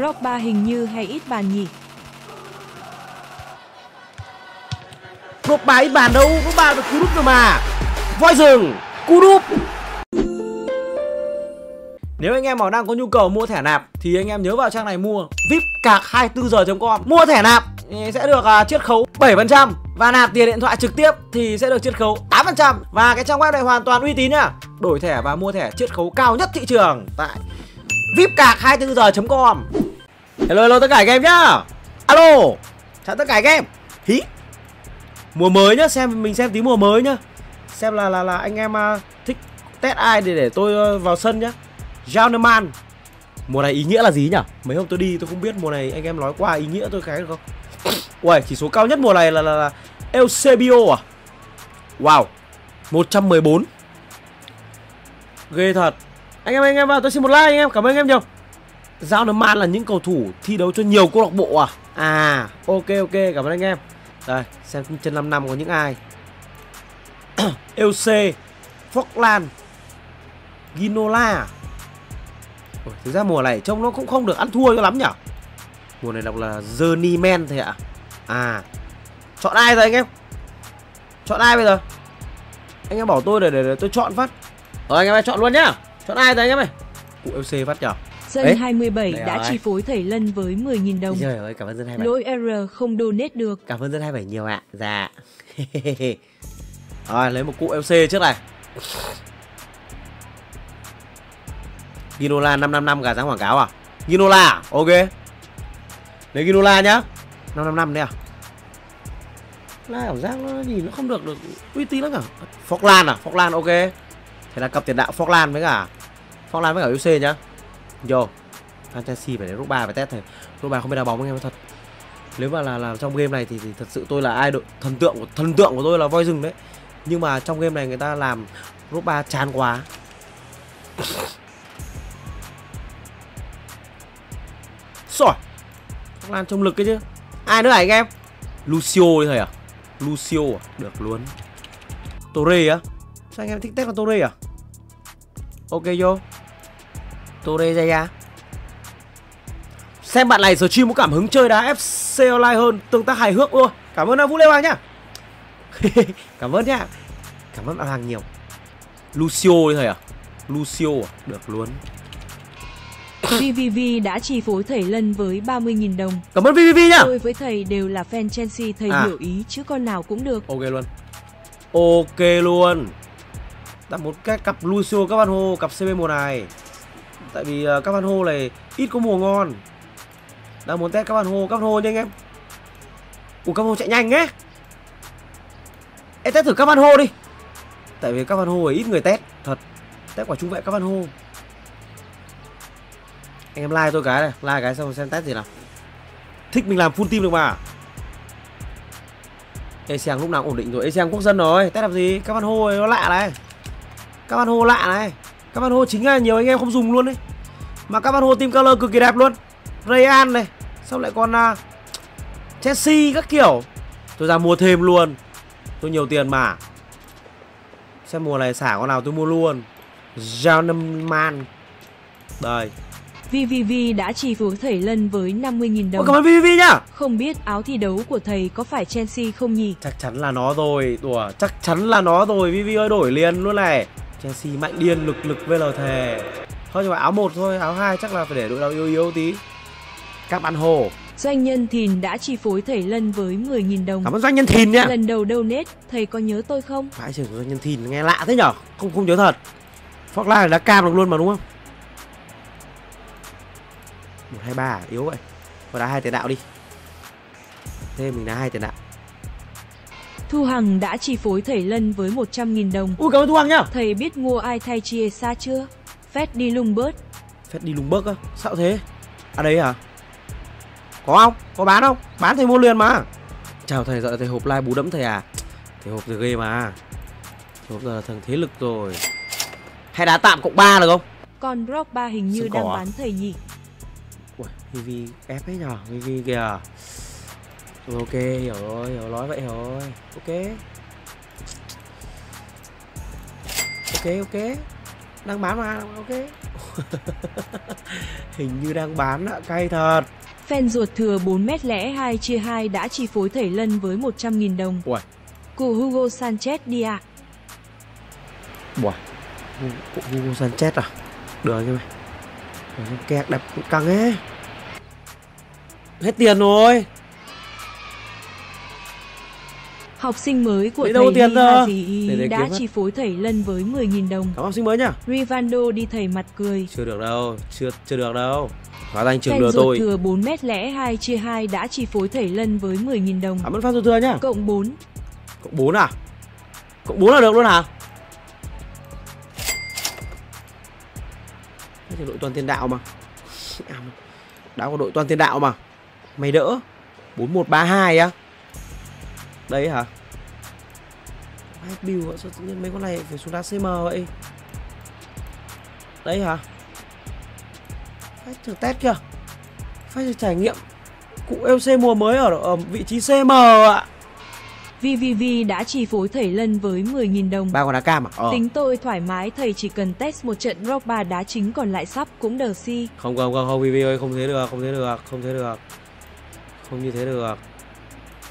Drogba hình như hay ít bàn nhỉ? Drogba ít bàn đâu, có bàn được cú đúp rồi mà. Voi rừng, cú đúp. Nếu anh em nào đang có nhu cầu mua thẻ nạp thì anh em nhớ vào trang này mua VIP cạc 24giờ.com. Mua thẻ nạp sẽ được uh, chiết khấu 7% và nạp tiền điện thoại trực tiếp thì sẽ được chiết khấu 8% và cái trang web này hoàn toàn uy tín nhá. Đổi thẻ và mua thẻ chiết khấu cao nhất thị trường tại VIP cạc 24giờ.com. Hello hello tất cả anh em nhá. Alo. Chào tất cả anh em. Hí. Mùa mới nhá, xem mình xem tí mùa mới nhá. Xem là là là anh em uh, thích test ai để để tôi uh, vào sân nhá. Jauneman Mùa này ý nghĩa là gì nhỉ? Mấy hôm tôi đi tôi không biết mùa này anh em nói qua ý nghĩa tôi cái được không? Uầy, chỉ số cao nhất mùa này là là, là Eusebio à? Wow 114 Ghê thật Anh em anh em vào tôi xin một like anh em Cảm ơn anh em nhiều Jauneman là những cầu thủ thi đấu cho nhiều câu lạc bộ à? À ok ok cảm ơn anh em. Đây xem chân 5 năm có những ai. Euse Falkland Ginola à? Ủa, thực ra mùa này trông nó cũng không được ăn thua cho lắm nhỉ? Mùa này đọc là Journeyman thôi ạ. À Chọn ai rồi anh em? Chọn ai bây giờ? Anh em bảo tôi để, để, để tôi chọn phát. Rồi anh em ơi chọn luôn nhá. Chọn ai rồi anh em ơi? Cụ FC phát nhở Dân Đấy. 27 Đây đã rồi. chi phối Thầy Lân với 10.000 đồng. Trời ơi cảm ơn dân 27 Lỗi error không donate được. Cảm ơn dân 27 nhiều ạ. Dạ. Rồi lấy một cụ FC trước này. Ginola 555 gà dáng quảng cáo à? Ginola à? ok. Lấy Ginola nhá. 555 đấy à? La cảm giác nó nhìn nó không được được uy tín lắm cả. Falkland à? Falkland ok. Thế là cặp tiền đạo Falkland với cả Falkland với cả UC nhá Vô Fantasy phải đến lúc 3 phải test này. Lúc 3 không biết đá bóng anh em nói thật. Nếu mà là là trong game này thì, thì thật sự tôi là ai đội thần tượng của thần tượng của tôi là voi rừng đấy. Nhưng mà trong game này người ta làm lúc ba chán quá. Rồi Làm trông lực cái chứ. Ai nữa hả anh em? Lucio đi thầy à? Lucio à? Được luôn. Torre á? Sao anh em thích test con Torre à? Ok vô Torre ra ra Xem bạn này stream có cảm hứng chơi đá FC Online hơn Tương tác hài hước luôn Cảm ơn Vũ Lê Hoàng nhá. Cảm ơn nhá. Cảm ơn bạn Hoàng nhiều. Lucio đi thầy à? Lucio à? Được luôn. VVV đã chi phối Thầy Lân với 30.000 đồng. Cảm ơn VVV nhá. Tôi với thầy đều là fan Chelsea, thầy À. hiểu ý chứ con nào cũng được. Ok luôn. Ok luôn. Đặt một cái cặp Lucio các hô Cặp CB mùa này Tại vì uh, các hô này ít có mùa ngon. Đang muốn test các hô Các hô nha anh em. Ủa các hô chạy nhanh ấy em test thử các hô đi. Tại vì các hô ấy ít người test Thật. Test quả trung vệ các hô. Anh em like tôi cái này Like cái xong xem test gì nào. Thích mình làm full team được mà. Asean lúc nào cũng ổn định rồi. Asean quốc dân rồi. Test làm gì? Các van hô này nó lạ này. Các van hô lạ này. Các văn hô chính là nhiều anh em không dùng luôn đấy Mà các văn hô team color cực kỳ đẹp luôn. Rayan này Xong lại còn uh, Chelsea các kiểu. Tôi ra mua thêm luôn. Tôi nhiều tiền mà. Xem mùa này xả con nào tôi mua luôn. Jauneman Đây. VVV đã chi phối Thầy Lân với 50.000 Ôi, đồng. Cảm ơn VVV nhá. Không biết áo thi đấu của thầy có phải Chelsea không nhỉ? Chắc chắn là nó rồi. Đùa Chắc chắn là nó rồi. Vivi ơi đổi liền luôn này Chelsea mạnh điên lực lực VL thề Thôi nhưng mà áo một thôi Áo hai chắc là phải để đội nào yếu yếu tí. Các bạn hồ. Doanh nhân Thìn đã chi phối Thầy Lân với 10.000 đồng. Cảm ơn doanh nhân thìn nhá. Lần đầu donate, thầy có nhớ tôi không? Phải trưởng của doanh nhân thìn nghe lạ thế nhở? Không không nhớ thật. Fortnite đã cam được luôn mà đúng không? Một hai ba yếu vậy. Và đá hai tiền đạo đi. Thêm mình đá hai tiền đạo Thu Hằng đã chi phối Thầy Lân với 100.000 đồng. Ui cảm ơn Thu Hằng nhá. Thầy biết mua ai thay Chiesa chưa? Fed đi lung bớt. Phép đi lùng bớt á? Sao thế. À đấy hả? Có không? Có bán không? Bán thì mua liền mà. Chào thầy dạo thầy hộp like bú đẫm thầy à? Thầy hộp giờ ghê mà. Thầy hộp giờ là thằng thế lực rồi. Hay đá tạm cộng 3 được không? Còn Drogba hình như Sân cỏ đang à? bán thầy nhỉ? Ui Vivi ép ấy nhở Vivi kìa Ok hiểu rồi Hiểu nói vậy rồi. Ok. Ok ok. Đang bán mà ok. Hình như đang bán ạ cay thật. Fan ruột thừa 4 mét lẻ 2 chia 2 đã chi phối Thầy Lân với 100.000 đồng. Ui. Cụ Hugo Sanchez đi ạ. Ui. Hugo Sanchez à? Được mày kẹt đẹp căng ấy. Hết tiền rồi Học sinh mới của đâu thầy tiền ra? Haji Để- để đã chi phối Thầy Lân với 10.000 đồng. cảm học sinh mới nhá. Rivaldo đi thầy mặt cười. chưa được đâu chưa chưa được đâu. Hóa ra anh trường lừa tôi. thừa 4 mét lẻ 2 chia 2 đã chi phối Thầy Lân với 10.000 đồng. cảm ơn phan ruột thừa nhá. Cộng 4. cộng 4 à? Cộng 4 là được luôn hả? Thế thì đội toàn tiền đạo mà. Đá của đội toàn tiền đạo mà. Mày đỡ. 4132 á đấy hả? Hai bill sao tự nhiên mấy con này phải xuống đá cm vậy? Đấy hả? Phải thử test kìa. Phải thử trải nghiệm. Cụ LC mùa mới ở, ở vị trí cm ạ. VVV đã chi phối Thầy Lân với 10.000 đồng. ba con đá cam à? Ờ. Tính tôi thoải mái, thầy chỉ cần test một trận Drogba đá chính còn lại sắp cũng đờ si. không không không không VV ơi không thế được không thế được không thế được. Không như thế được.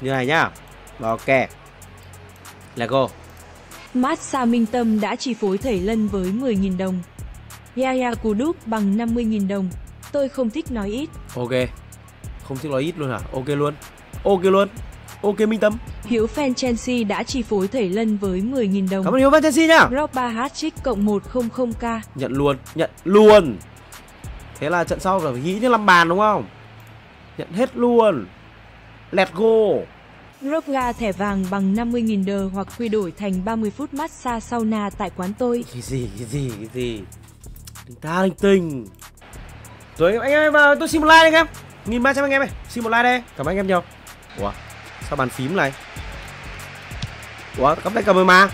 Như này nhá ok. Là go Massa Minh Tâm đã chi phối Thầy Lân với 10.000 đồng. Yaya Cú Đúc bằng 50.000 đồng. Tôi không thích nói ít. ok. Không thích nói ít luôn hả? Ok luôn. Ok luôn. Ok minh tâm. Hiếu fan Chelsea đã chi phối Thầy Lân với 10.000 đồng. cảm ơn hiếu Chelsea nhá Drogba hat-trick cộng 100k. nhận luôn. Nhận luôn. Thế là trận sau là phải nghĩ như làm bàn đúng không? Nhận hết luôn. Let's go Drogba thẻ vàng bằng 50.000 đờ hoặc quy đổi thành 30 phút massage sauna tại quán tôi. cái gì cái gì cái gì? Đừng ta linh tinh. Rồi, anh em vào, tôi xin một like đi anh em. Nghìn ba trăm anh em ơi, xin một like đây. Cảm ơn anh em nhiều. Ủa, sao bàn phím này? Ủa, cắm tay cầm rồi mà.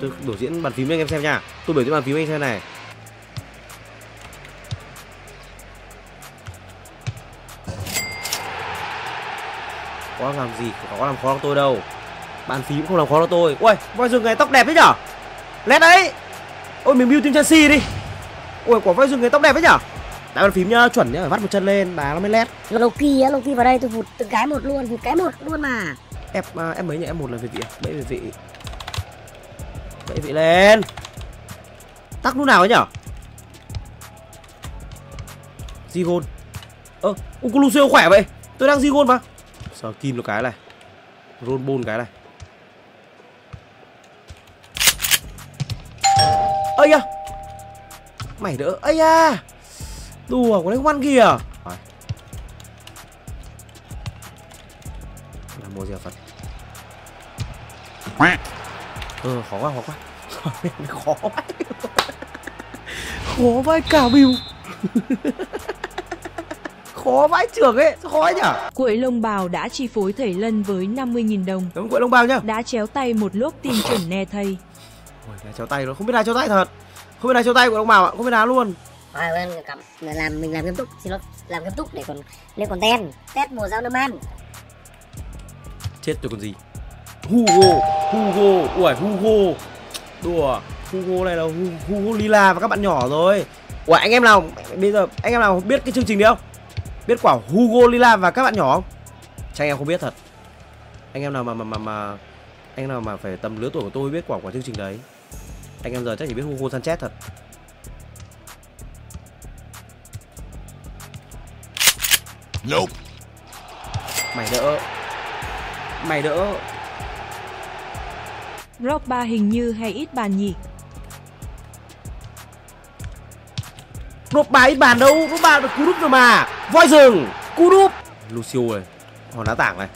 Tôi biểu diễn bàn phím cho anh em xem nha. Tôi biểu diễn bàn phím cho anh xem này. Có làm gì có làm khó được tôi đâu. Bàn phím không làm khó được tôi. Ui voi rừng này tóc đẹp thế nhở? Lét đấy. Ôi mình build team chelsea đi. Ui quả voi rừng này tóc đẹp thế nhở? Đá bàn phím nhá chuẩn nhá phải vắt một chân lên đá nó mới lét. Loki á, Loki vào đây tôi vụt từng cái một luôn, vụt cái một luôn mà. em à, em mấy nhỉ? Em một lần về vị à? bẫy về vị. Bẫy vị lên. Tắc lúc nào ấy nhở? Zigon ơ uh, Lucio khỏe vậy? Tôi đang Zigon mà sao kim được cái này? Roll bôn cái này. Ây da! Mày đỡ, ây da! Đùa, có lấy one kìa Rồi. À? là mua gì à Phật. Ờ khó quá khó quá. Khó quá. Khó vãi cả bìu khó vãi trường ấy sao khó ấy nhở Cuội lông bào đã chi phối Thầy Lân với 50.000 đồng. ơn quậy lông bao nhá. Đã chéo tay một lúc tin chuẩn nè thầy. ôi đá chéo tay nó không biết đá chéo tay thật. Không biết đá chéo tay của ông bảo ạ không biết đá luôn. Rồi ơn cảm làm mình làm nghiêm túc, xin lỗi, làm nghiêm túc để còn lên còn ten, test mùa giao năm an. chết rồi còn gì? Hugo Hugo ui Hugo. Đùa Hugo này là Hu- Hugo Lila và các bạn nhỏ rồi. Ủa anh em nào bây giờ anh em nào biết cái chương trình đấy không biết quả Hugo Lila và các bạn nhỏ không? Chắc anh em không biết thật. Anh em nào mà mà mà, mà anh em nào mà phải tầm lứa tuổi của tôi biết quả quả chương trình đấy. Anh em giờ chắc chỉ biết Hugo Sanchez thật. Nope. mày đỡ. Mày đỡ. Drogba hình như hay ít bàn nhỉ. Bài ít bàn đâu, bàn được cú đúp rồi mà Voi rừng, cú đúp. Lucio này, hòn đá tảng này.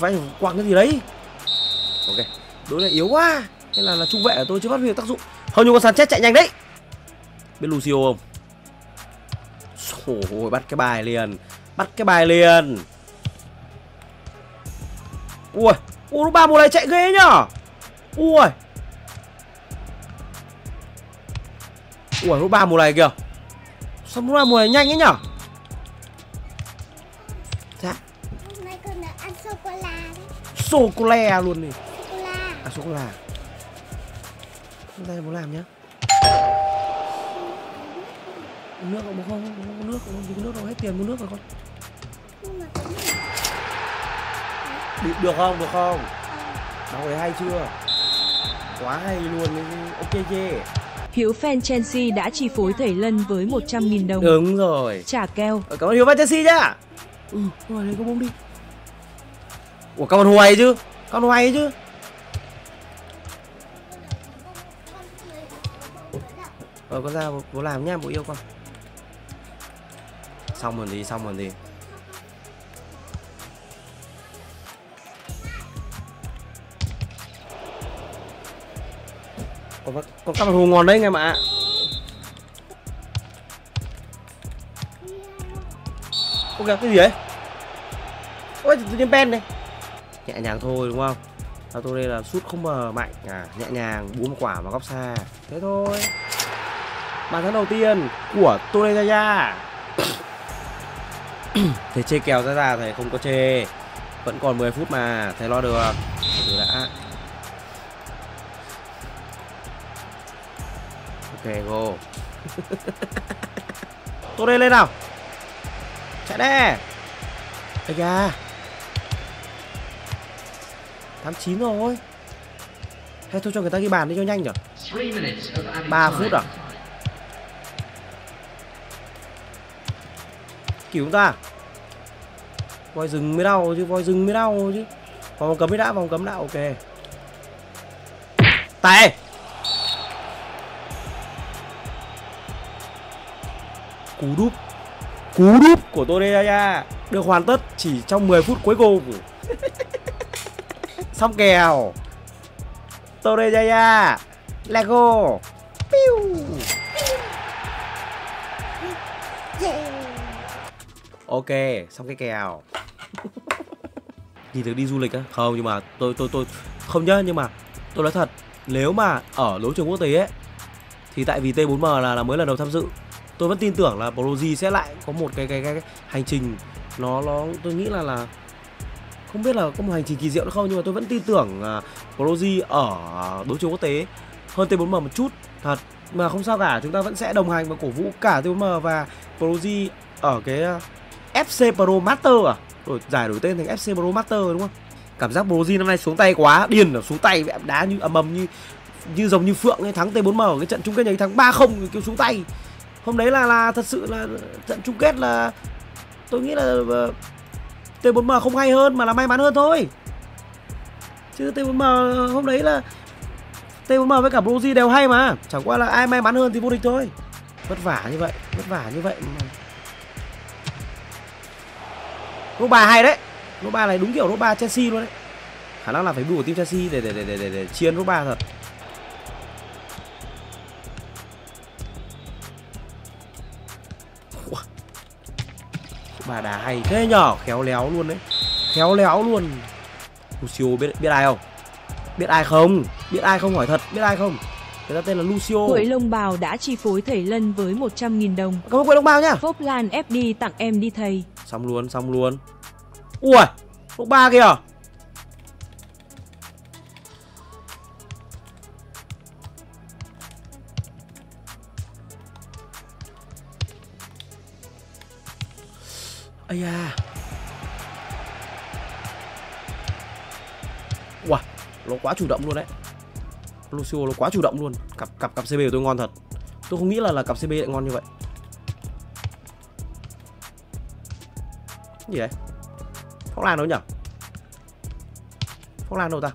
Phải quăng cái gì đấy? Ok, đối này yếu quá. Thế là là trung vệ của tôi chưa phát huy được tác dụng. Hầu như con Sanchez chạy nhanh đấy. Biết Lucio không? Ôi, bắt cái bài liền. Bắt cái bài liền. Ui, ui ba mùa này chạy ghê nhở? Ui. Ui, nó ba mùa này kìa. Sao nó ba mùa này nhanh ấy nhở sô cô đấy la luôn đi. Sô cô la À sô cô la Chúng ta muốn làm nhá. Nước không? Không, không, uống nước, không, uống nước đâu, hết tiền mua nước rồi con. Được, được không, được không? Đọc ấy hay chưa? Quá hay luôn, ok chê. Hiếu fan Chelsea đã chi phối Thầy Lân với 100.000 đồng. Đúng rồi. Trả keo. Ờ, Cảm ơn Hiếu fan Chelsea nhá. Ừ, rồi đấy có bóng đi Ủa, con ơn Hoài chứ? Con ơn Hoài chứ? Ờ, con ra bố làm nha, bố yêu con. Xong rồi thì xong rồi thì. Có, có các hù ngon đấy anh em ạ. Ok, cái gì đấy? Ôi, tự nhiên ben này. Nhẹ nhàng thôi đúng không? Sao tôi đây là sút không mờ mạnh à Nhẹ nhàng, búa một quả vào góc xa. Thế thôi. Bàn thắng đầu tiên của Torreira Thầy chê kèo ra ra thầy không có chê. Vẫn còn 10 phút mà Thầy lo được. Từ đã. Ok go. Torre lên nào. Chạy đi Ây da. 89 rồi Hay thôi cho người ta ghi bàn đi cho nhanh nhở? 3 phút à? Kiểu chúng ta Voi rừng mới đau chứ Voi rừng mới đau chứ. Vòng cấm mới đã Vòng cấm đã ok. Tài Cú đúp. Cú đúp của Torreira. Được hoàn tất chỉ trong 10 phút cuối cùng Xong kèo. Torreira Lego. Piu. Ok, xong cái kèo. Nhìn thấy đi du lịch á. Không nhưng mà tôi tôi tôi Không nhá nhưng mà tôi nói thật Nếu mà ở đấu trường quốc tế ấy Thì tại vì T4M là, là mới lần đầu tham dự Tôi vẫn tin tưởng là Brogy sẽ lại có một cái cái, cái, cái hành trình nó nó tôi nghĩ là là không biết là có một hành trình kỳ diệu nữa không nhưng mà tôi vẫn tin tưởng uh, ở đấu trường quốc tế. Hơn T4M một chút thật mà không sao cả chúng ta vẫn sẽ đồng hành và cổ vũ cả T4M và Brogy ở cái à, uh, FC Pro Master à? Đổi giải đổi tên thành FC Pro Master đúng không? Cảm giác Brogy năm nay xuống tay quá điên ở xuống tay đá như ầm ầm như như giống như phượng ấy thắng T4M ở cái trận chung kết này thắng 3-0 kêu xuống tay. Hôm đấy là là thật sự là trận chung kết là tôi nghĩ là uh, T4M không hay hơn mà là may mắn hơn thôi. Chứ T4M hôm đấy là T4M với cả Brozy đều hay mà. Chẳng qua là ai may mắn hơn thì vô địch thôi. Vất vả như vậy vất vả như vậy mà. Lô hay đấy. Lô ba này đúng kiểu lô ba Chelsea luôn đấy. Khả năng là phải đủ team Chelsea để để để để để, để chiến lô ba thật bà đá hay thế nhở? Khéo léo luôn đấy. Khéo léo luôn. Lucio biết biết ai không? Biết ai không? Biết ai không hỏi thật? Biết ai không? Người ta tên là Lucio. Quậy Lông Bào đã chi phối Thầy Lân với 100.000 đồng. cảm ơn quậy lông bao nhá. Phốp Lan FD tặng em đi thầy. xong luôn xong luôn. Ui lô ba kìa ây da. Wow, nó quá chủ động luôn đấy. Lucio nó quá chủ động luôn. Cặp cặp cặp CB của tôi ngon thật. Tôi không nghĩ là là cặp CB lại ngon như vậy. Cái gì đấy? Phóng Lan đâu nhỉ? Phóng Lan đâu ta?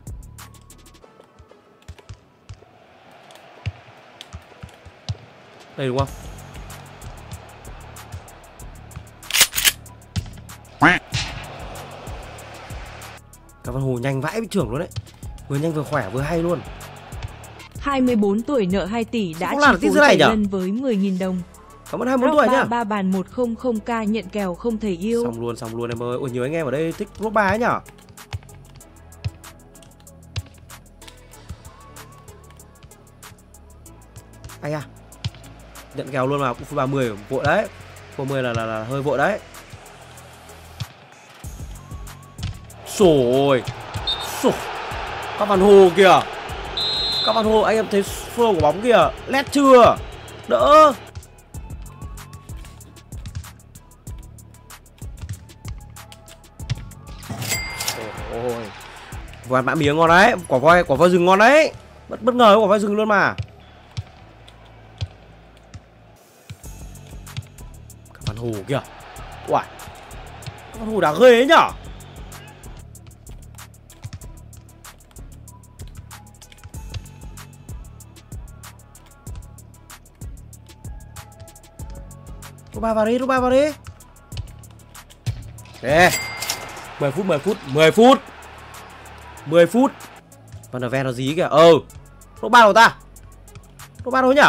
Đây đúng không? Cả văn hồ nhanh vãi với trưởng luôn đấy. Vừa nhanh vừa khỏe vừa hay luôn. 24 tuổi nợ 2 tỷ đã chi tí phối này? Lân với 10.000 đồng. Cảm ơn 24 tuổi nhá. 3 bàn 100k nhận kèo không thể yêu. Xong luôn xong luôn em ơi. Ôi nhiều anh em ở đây thích rock 3 ấy nhở? Ai à Nhận kèo luôn mà Phút 30 vội đấy. Phút 10 là, là, là hơi vội đấy Rồi Các bạn hồ kìa. Các bạn hồ, anh em thấy phơ của bóng kìa. Lét chưa? Đỡ. Ôi Voi mã miếng ngon đấy. Quả voi quả voi rừng ngon đấy. Bất bất ngờ quả voi rừng luôn mà. Các bạn hồ kìa. Uầy. Các bạn hồ đã ghê ấy nhở? ba vào đi, ba vào đi. Để. 10 phút, 10 phút, 10 phút. 10 phút. Van der Ven nó dí kìa. Ừ. Lúc ba đâu ta? Lúc ba đâu nhỉ?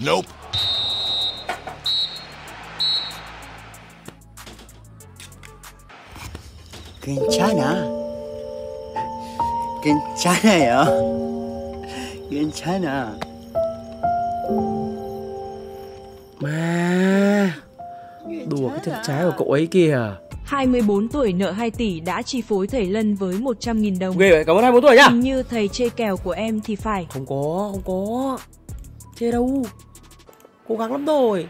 Nope. 괜찮아. 괜찮아요. 괜찮아. Chân trái của cậu ấy kìa 24 tuổi nợ 2 tỷ đã chi phối thầy Lân với 100.000 đồng. Ghê vậy, cảm ơn 24 tuổi nhá? Hình như thầy chê kèo của em thì phải. Không có, không có. Chê đâu. Cố gắng lắm rồi